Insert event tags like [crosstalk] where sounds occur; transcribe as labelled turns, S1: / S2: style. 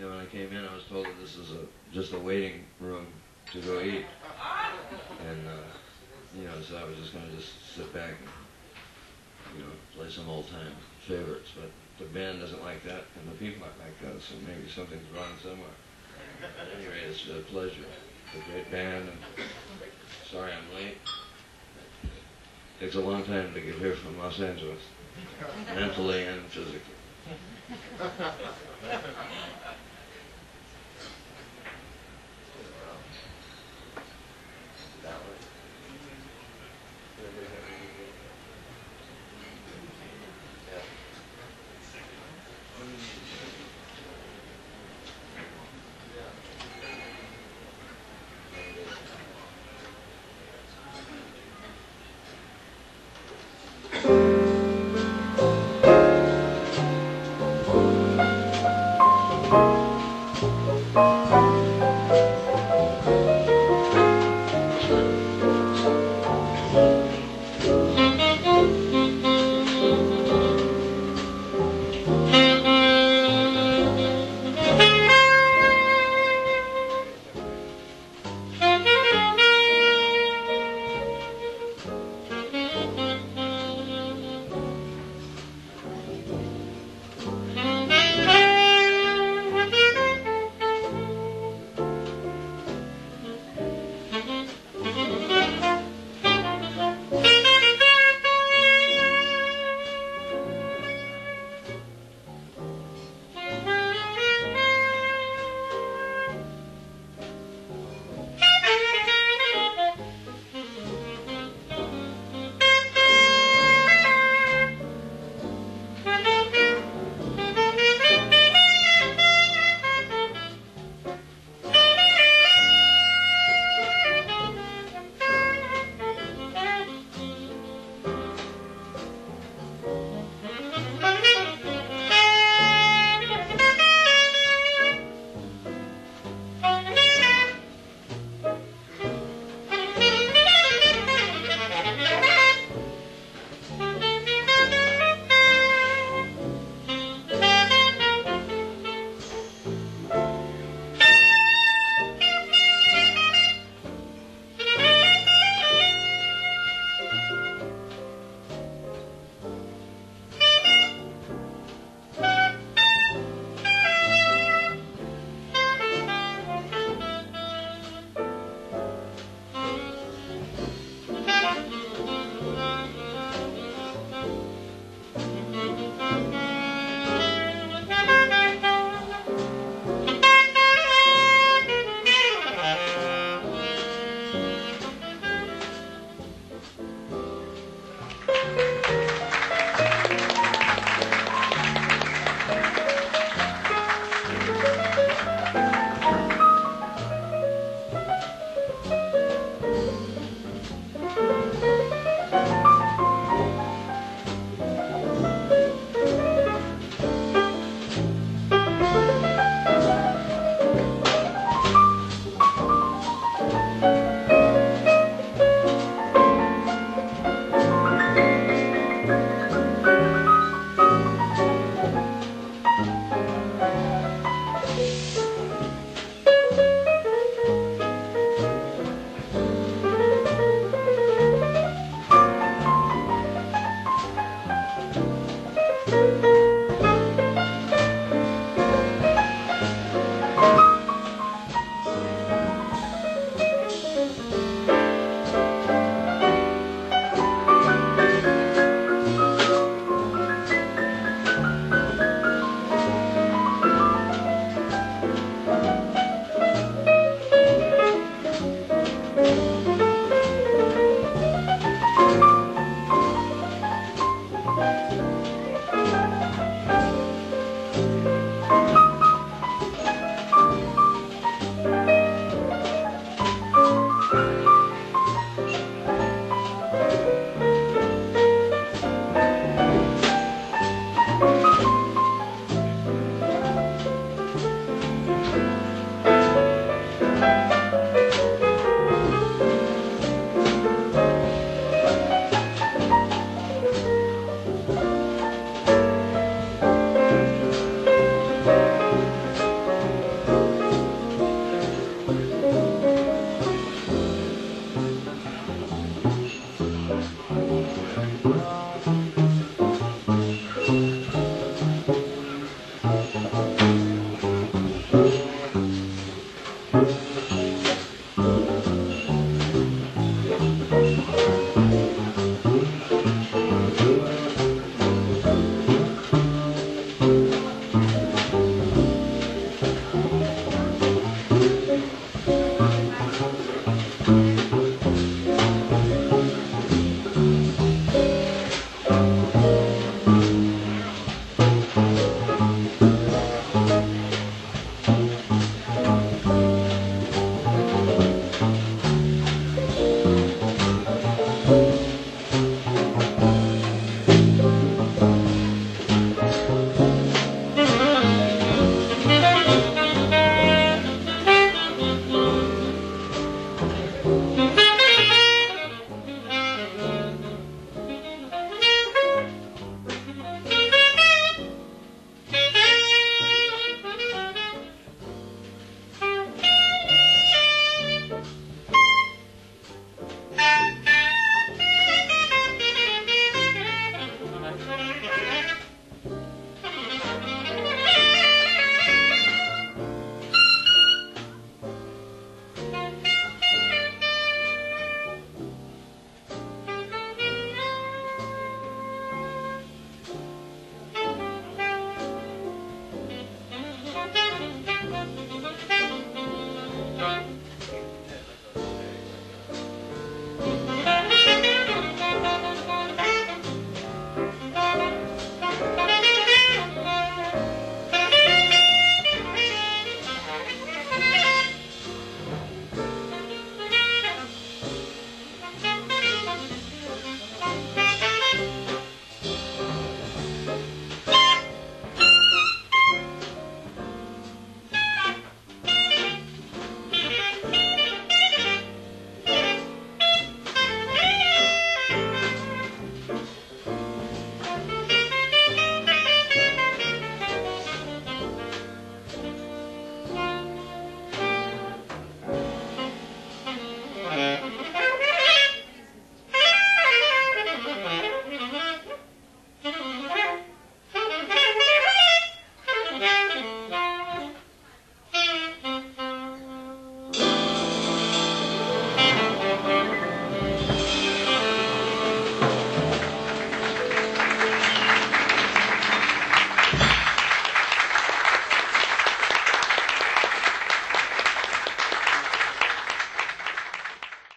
S1: know, when I came in, I was told that this is a just a waiting room to go eat, and uh, you know, so I was just gonna just sit back and you know play some old time favorites, but the band doesn't like that, and the people aren't like that, so maybe something's wrong somewhere. Anyway, it's a pleasure. It's a great band, and sorry I'm late. Takes a long time to get here from Los Angeles, [laughs] mentally and physically. [laughs]